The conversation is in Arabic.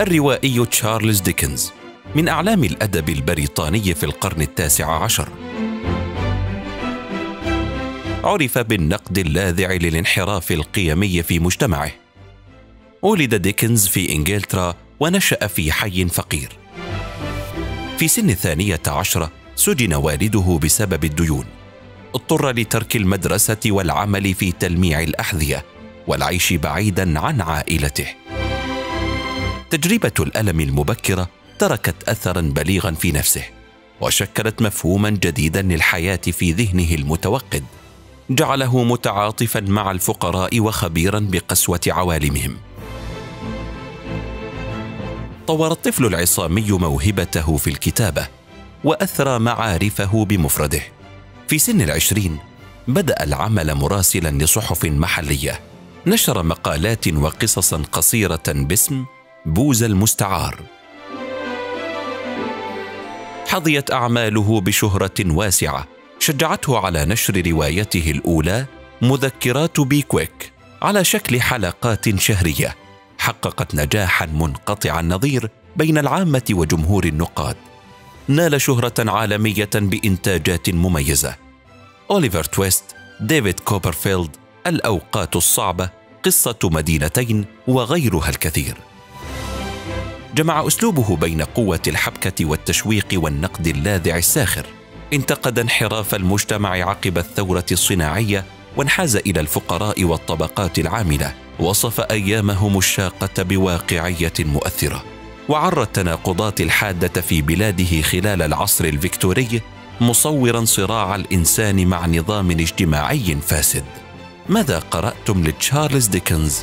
الروائي تشارلز ديكنز من أعلام الأدب البريطاني في القرن التاسع عشر. عرف بالنقد اللاذع للانحراف القيمي في مجتمعه. ولد ديكنز في إنجلترا ونشأ في حي فقير. في سن الثانية عشرة سجن والده بسبب الديون. اضطر لترك المدرسة والعمل في تلميع الأحذية. والعيش بعيدا عن عائلته. تجربة الألم المبكرة تركت أثرا بليغا في نفسه وشكلت مفهوما جديدا للحياة في ذهنه المتوقد. جعله متعاطفا مع الفقراء وخبيرا بقسوة عوالمهم. طور الطفل العصامي موهبته في الكتابة وأثرى معارفه بمفرده. في سن العشرين بدأ العمل مراسلا لصحف محلية. نشر مقالات وقصصا قصيرة باسم بوز المستعار. حظيت أعماله بشهرة واسعة شجعته على نشر روايته الأولى مذكرات بيكويك على شكل حلقات شهرية حققت نجاحا منقطع النظير بين العامة وجمهور النقاد. نال شهرة عالمية بإنتاجات مميزة. أوليفر تويست ديفيد كوبرفيلد الأوقات الصعبة قصة مدينتين وغيرها الكثير. جمع أسلوبه بين قوة الحبكة والتشويق والنقد اللاذع الساخر. انتقد انحراف المجتمع عقب الثورة الصناعية وانحاز إلى الفقراء والطبقات العاملة. وصف أيامهم الشاقة بواقعية مؤثرة. وعرى التناقضات الحادة في بلاده خلال العصر الفيكتوري مصورا صراع الإنسان مع نظام اجتماعي فاسد. ماذا قرأتم لتشارلز ديكنز؟